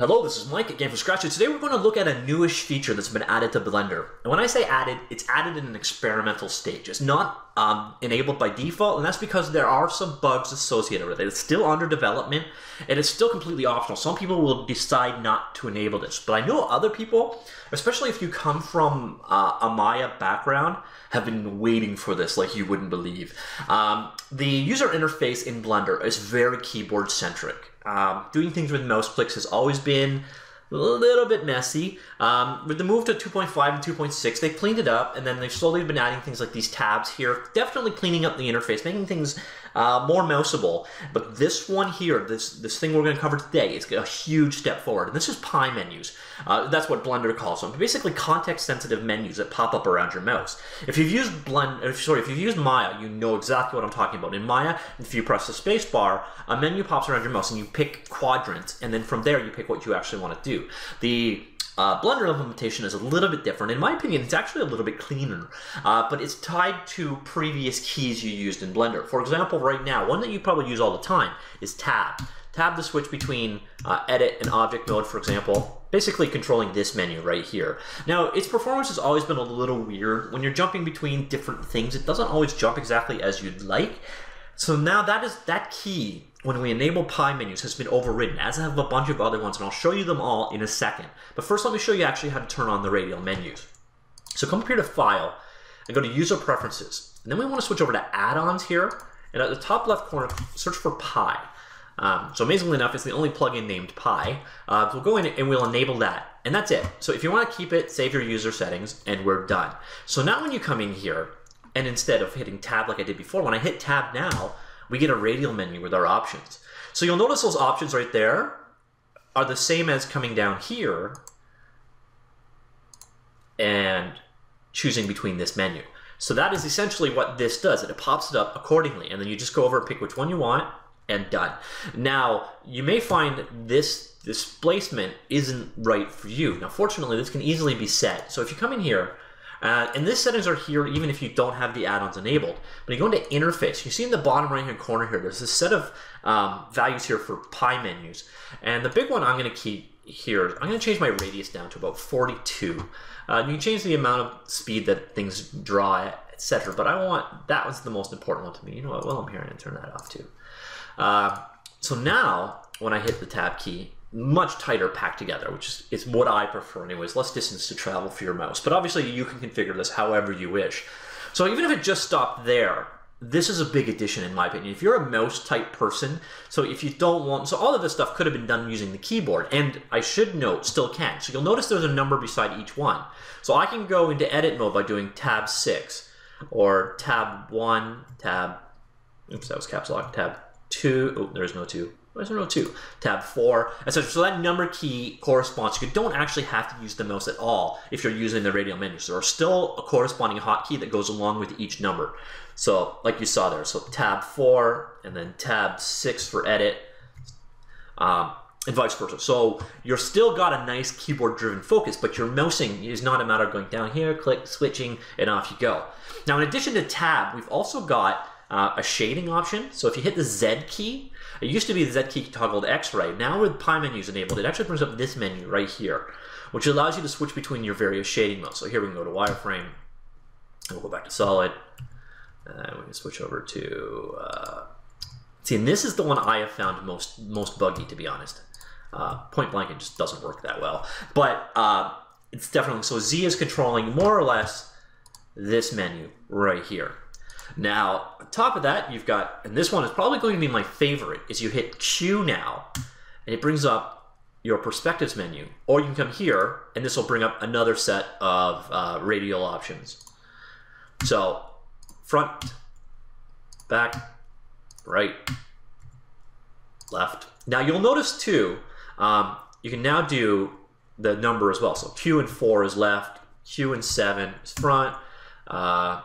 Hello, this is Mike at Game from Scratch, and today we're going to look at a newish feature that's been added to Blender. And when I say added, it's added in an experimental stage. It's not um, enabled by default, and that's because there are some bugs associated with it. It's still under development, and it's still completely optional. Some people will decide not to enable this, but I know other people, especially if you come from uh, a Maya background, have been waiting for this like you wouldn't believe. Um, the user interface in Blender is very keyboard centric. Um, doing things with mouse clicks has always been a little bit messy. Um, with the move to 2.5 and 2.6, they cleaned it up, and then they've slowly been adding things like these tabs here, definitely cleaning up the interface, making things uh, more mouseable. But this one here, this this thing we're going to cover today, is a huge step forward. And this is pie menus. Uh, that's what Blender calls them. Basically, context-sensitive menus that pop up around your mouse. If you've used Blend, if, sorry, if you've used Maya, you know exactly what I'm talking about. In Maya, if you press the space bar, a menu pops around your mouse, and you pick quadrant, and then from there you pick what you actually want to do. The uh, Blender implementation is a little bit different. In my opinion, it's actually a little bit cleaner, uh, but it's tied to previous keys you used in Blender. For example, right now, one that you probably use all the time is Tab. Tab to switch between uh, edit and object mode, for example, basically controlling this menu right here. Now, its performance has always been a little weird. When you're jumping between different things, it doesn't always jump exactly as you'd like. So now that is that key when we enable pie menus has been overridden, as I have a bunch of other ones, and I'll show you them all in a second. But first, let me show you actually how to turn on the radial menus. So come up here to File, and go to User Preferences. And then we want to switch over to Add-ons here, and at the top left corner, search for Pie. Um, so amazingly enough, it's the only plugin named Pie. Uh, so we'll go in and we'll enable that, and that's it. So if you want to keep it, save your user settings, and we're done. So now when you come in here, and instead of hitting Tab like I did before, when I hit Tab now, we get a radial menu with our options. So you'll notice those options right there are the same as coming down here and choosing between this menu. So that is essentially what this does. It pops it up accordingly, and then you just go over and pick which one you want, and done. Now, you may find this displacement isn't right for you. Now, fortunately, this can easily be set. So if you come in here, uh, and these settings are here even if you don't have the add-ons enabled. When you go into interface, you see in the bottom right hand corner here, there's a set of um, values here for pie menus. And the big one I'm going to keep here, I'm going to change my radius down to about 42. Uh, you can change the amount of speed that things draw, etc. But I want, that was the most important one to me. You know what, well, I'm here, to turn that off too. Uh, so now, when I hit the tab key, much tighter packed together, which is, is what I prefer anyways, less distance to travel for your mouse. But obviously you can configure this however you wish. So even if it just stopped there, this is a big addition in my opinion. If you're a mouse type person, so if you don't want, so all of this stuff could have been done using the keyboard, and I should note, still can. So you'll notice there's a number beside each one. So I can go into edit mode by doing tab 6, or tab 1, tab, oops, that was caps lock, tab 2, oh, there's no 2, there's no two. Tab four, etc. So that number key corresponds. You don't actually have to use the mouse at all if you're using the radial menu. So there's still a corresponding hotkey that goes along with each number. So like you saw there, so tab four and then tab six for edit, um, and vice versa. So you're still got a nice keyboard-driven focus, but your mousing is not a matter of going down here, click, switching, and off you go. Now, in addition to tab, we've also got uh, a shading option. So if you hit the Z key, it used to be the Z key toggled X right. Now with pie menus enabled, it actually brings up this menu right here, which allows you to switch between your various shading modes. So here we can go to wireframe, we'll go back to solid, and we can switch over to, uh, see, and this is the one I have found most, most buggy, to be honest. Uh, point blank, it just doesn't work that well. But uh, it's definitely, so Z is controlling more or less this menu right here. Now, on top of that, you've got, and this one is probably going to be my favorite, is you hit Q now, and it brings up your perspectives menu. Or you can come here, and this will bring up another set of uh, radial options. So, front, back, right, left. Now, you'll notice too, um, you can now do the number as well. So Q and 4 is left, Q and 7 is front, uh,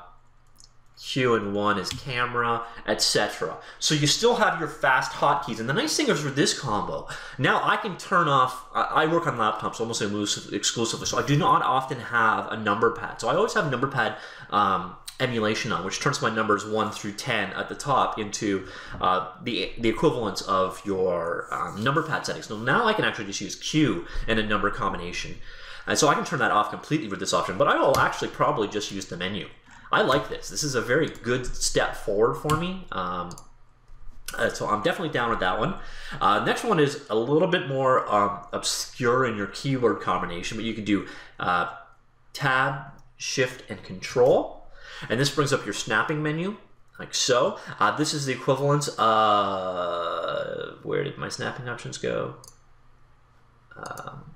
Q and one is camera, etc. So you still have your fast hotkeys. And the nice thing is with this combo, now I can turn off, I work on laptops almost exclusively, so I do not often have a number pad. So I always have number pad um, emulation on, which turns my numbers 1 through 10 at the top into uh, the, the equivalent of your um, number pad settings. So now I can actually just use Q and a number combination. And so I can turn that off completely with this option, but I will actually probably just use the menu. I like this. This is a very good step forward for me. Um, uh, so I'm definitely down with that one. Uh, next one is a little bit more um, obscure in your keyword combination, but you can do uh, Tab, Shift, and Control. And this brings up your snapping menu, like so. Uh, this is the equivalent of, where did my snapping options go? Um,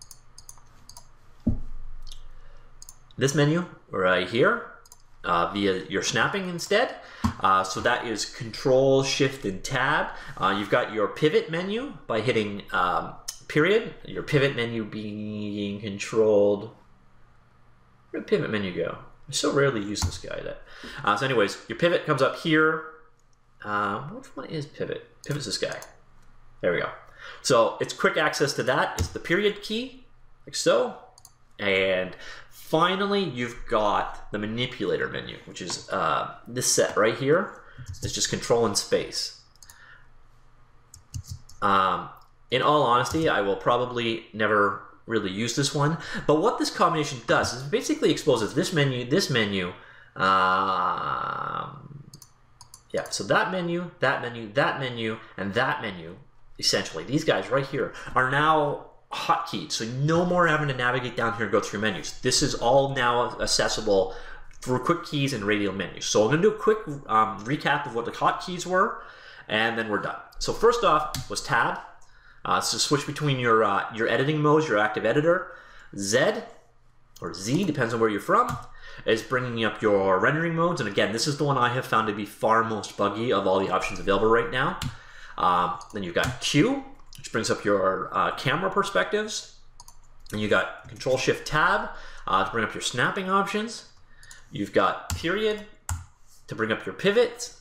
this menu right here uh, via your snapping instead. Uh, so that is Control, Shift, and Tab. Uh, you've got your pivot menu by hitting um, period. Your pivot menu being controlled. Where did pivot menu go? I so rarely use this guy. That. Uh, so, anyways, your pivot comes up here. Uh, which one is pivot? Pivot's this guy. There we go. So it's quick access to that. It's the period key, like so. And finally, you've got the manipulator menu, which is uh, this set right here. It's just control and space. Um, in all honesty, I will probably never really use this one. But what this combination does is basically exposes this menu, this menu, um, yeah, so that menu, that menu, that menu, and that menu, essentially, these guys right here are now hotkeys. So no more having to navigate down here and go through menus. This is all now accessible through quick keys and radial menus. So I'm to do a quick um, recap of what the hotkeys were, and then we're done. So first off was tab. Uh, so switch between your uh, your editing modes, your active editor. Z or Z depends on where you're from is bringing up your rendering modes. And again, this is the one I have found to be far most buggy of all the options available right now. Um, then you've got Q, which brings up your uh, camera perspectives. And you got Control Shift Tab uh, to bring up your snapping options. You've got Period to bring up your pivot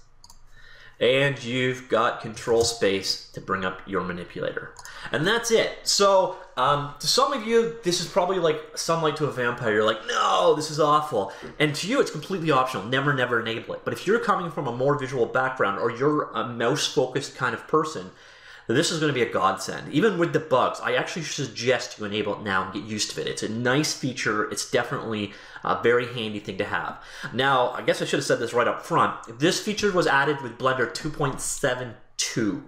and you've got control space to bring up your manipulator. And that's it. So, um, to some of you, this is probably like sunlight to a vampire. You're like, no, this is awful. And to you, it's completely optional. Never, never enable it. But if you're coming from a more visual background or you're a mouse focused kind of person, this is going to be a godsend. Even with the bugs, I actually suggest you enable it now and get used to it. It's a nice feature. It's definitely a very handy thing to have. Now, I guess I should have said this right up front. This feature was added with Blender 2.72.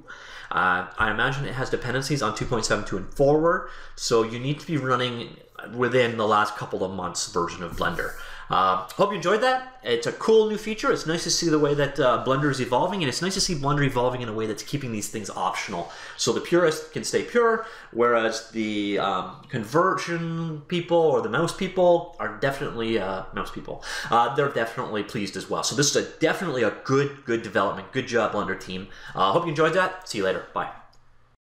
Uh, I imagine it has dependencies on 2.72 and forward, so you need to be running within the last couple of months version of Blender. Uh, hope you enjoyed that. It's a cool new feature. It's nice to see the way that uh, Blender is evolving, and it's nice to see Blender evolving in a way that's keeping these things optional. So the purist can stay pure, whereas the um, conversion people or the mouse people are definitely uh, mouse people. Uh, they're definitely pleased as well. So this is a, definitely a good, good development. Good job, Blender team. Uh, hope you enjoyed that. See you later. Bye.